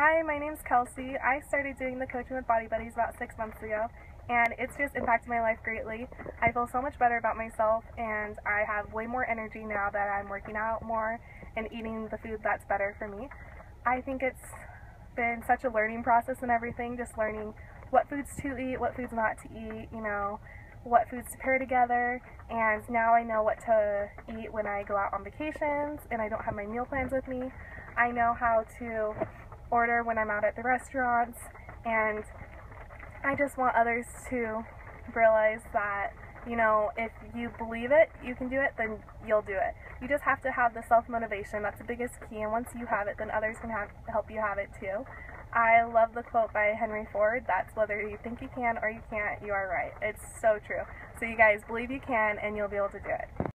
Hi, my name's Kelsey. I started doing the Coaching with Body Buddies about six months ago, and it's just impacted my life greatly. I feel so much better about myself, and I have way more energy now that I'm working out more and eating the food that's better for me. I think it's been such a learning process and everything, just learning what foods to eat, what foods not to eat, you know, what foods to pair together, and now I know what to eat when I go out on vacations and I don't have my meal plans with me. I know how to order when I'm out at the restaurants, and I just want others to realize that, you know, if you believe it, you can do it, then you'll do it. You just have to have the self motivation. That's the biggest key, and once you have it, then others can have, help you have it too. I love the quote by Henry Ford. That's whether you think you can or you can't, you are right. It's so true. So, you guys, believe you can, and you'll be able to do it.